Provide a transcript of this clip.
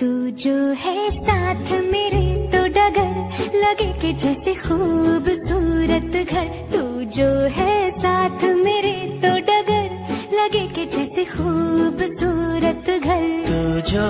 तू जो है साथ मेरे तो डगर, लगे कि जैसे खूबसूरत घर। तू जो है साथ मेरे तो डगर, लगे कि जैसे खूबसूरत घर। तू जो